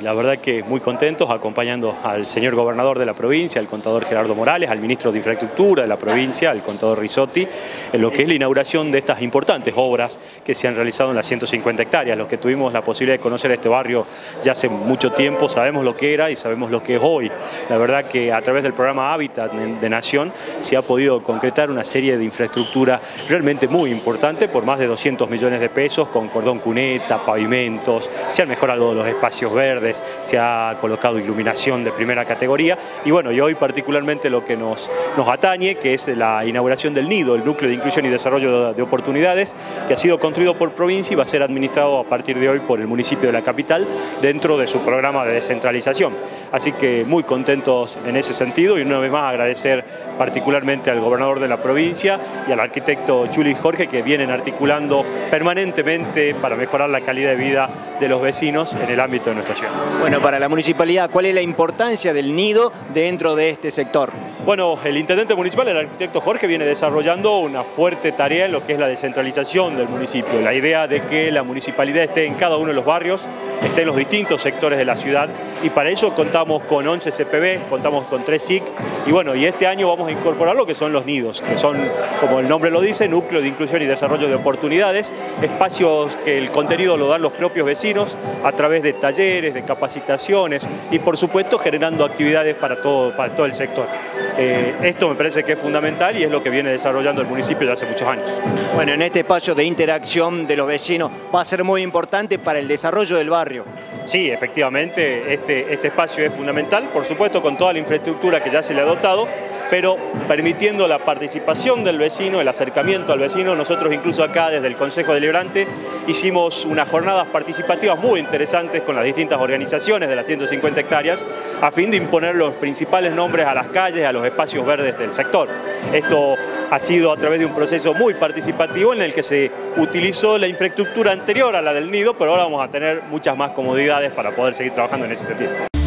La verdad que muy contentos acompañando al señor gobernador de la provincia, al contador Gerardo Morales, al ministro de Infraestructura de la provincia, al contador Risotti, en lo que es la inauguración de estas importantes obras que se han realizado en las 150 hectáreas. Los que tuvimos la posibilidad de conocer este barrio ya hace mucho tiempo sabemos lo que era y sabemos lo que es hoy. La verdad que a través del programa Hábitat de Nación se ha podido concretar una serie de infraestructura realmente muy importante por más de 200 millones de pesos con cordón cuneta, pavimentos, se han mejorado los espacios verdes, se ha colocado iluminación de primera categoría y bueno, y hoy particularmente lo que nos, nos atañe, que es la inauguración del NIDO, el Núcleo de Inclusión y Desarrollo de Oportunidades, que ha sido construido por provincia y va a ser administrado a partir de hoy por el municipio de la capital dentro de su programa de descentralización. Así que muy contentos en ese sentido y una vez más agradecer particularmente al gobernador de la provincia y al arquitecto Chuli Jorge que vienen articulando permanentemente para mejorar la calidad de vida de los vecinos en el ámbito de nuestra ciudad. Bueno, para la municipalidad, ¿cuál es la importancia del nido dentro de este sector? Bueno, el intendente municipal, el arquitecto Jorge, viene desarrollando una fuerte tarea en lo que es la descentralización del municipio. La idea de que la municipalidad esté en cada uno de los barrios, esté en los distintos sectores de la ciudad y para eso contamos con 11 CPB, contamos con 3 SIC y bueno, y este año vamos a incorporar lo que son los nidos, que son, como el nombre lo dice, núcleo de inclusión y desarrollo de oportunidades, espacios que el contenido lo dan los propios vecinos a través de talleres, de capacitaciones y por supuesto generando actividades para todo, para todo el sector. Eh, esto me parece que es fundamental y es lo que viene desarrollando el municipio desde hace muchos años. Bueno, en este espacio de interacción de los vecinos va a ser muy importante para el desarrollo del barrio. Sí, efectivamente, este, este espacio es fundamental, por supuesto con toda la infraestructura que ya se le ha dotado, pero permitiendo la participación del vecino, el acercamiento al vecino. Nosotros incluso acá desde el Consejo Deliberante hicimos unas jornadas participativas muy interesantes con las distintas organizaciones de las 150 hectáreas a fin de imponer los principales nombres a las calles, a los espacios verdes del sector. Esto ha sido a través de un proceso muy participativo en el que se utilizó la infraestructura anterior a la del nido, pero ahora vamos a tener muchas más comodidades para poder seguir trabajando en ese sentido.